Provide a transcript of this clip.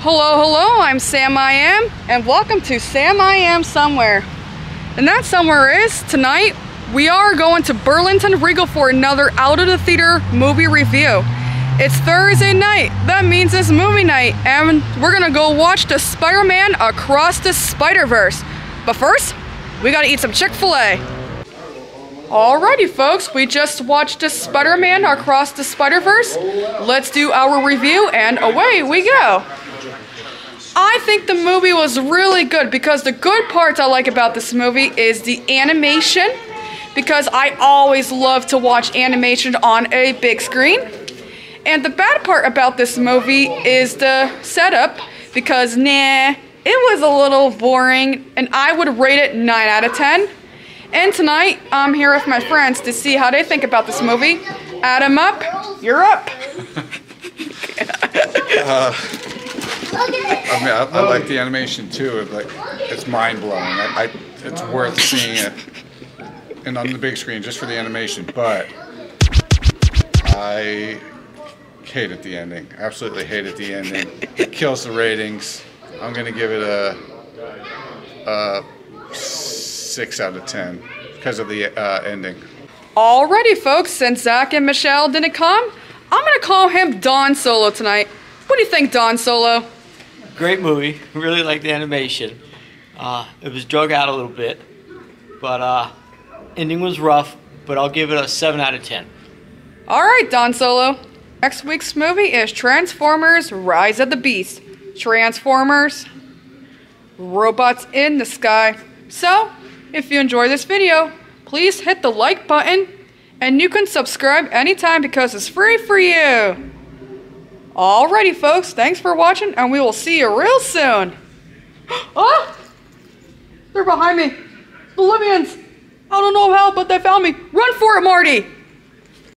Hello, hello, I'm Sam I Am, and welcome to Sam I Am Somewhere. And that somewhere is, tonight, we are going to Burlington Regal for another Out of the Theater movie review. It's Thursday night, that means it's movie night, and we're gonna go watch the Spider-Man Across the Spider-Verse. But first, we gotta eat some Chick-fil-A. Alrighty folks, we just watched the Spider-Man Across the Spider-Verse. Let's do our review and away we go. I think the movie was really good because the good parts I like about this movie is the animation because I always love to watch animation on a big screen. And the bad part about this movie is the setup because nah, it was a little boring and I would rate it 9 out of 10. And tonight I'm here with my friends to see how they think about this movie. Adam up, you're up. uh, I mean, I, I, like the animation too. Like, it's mind blowing. I, I, it's worth seeing it, and on the big screen just for the animation. But I hated the ending. Absolutely hated the ending. It kills the ratings. I'm gonna give it a, a six out of ten because of the uh, ending. Alrighty, folks. Since Zach and Michelle didn't come, I'm gonna call him Don Solo tonight. What do you think, Don Solo? Great movie. Really like the animation. Uh, it was drug out a little bit, but uh, ending was rough. But I'll give it a seven out of ten. All right, Don Solo. Next week's movie is Transformers: Rise of the Beast. Transformers, robots in the sky. So, if you enjoy this video, please hit the like button, and you can subscribe anytime because it's free for you. Alrighty, folks, thanks for watching, and we will see you real soon. ah! They're behind me. Bolivians! I don't know how, but they found me. Run for it, Marty!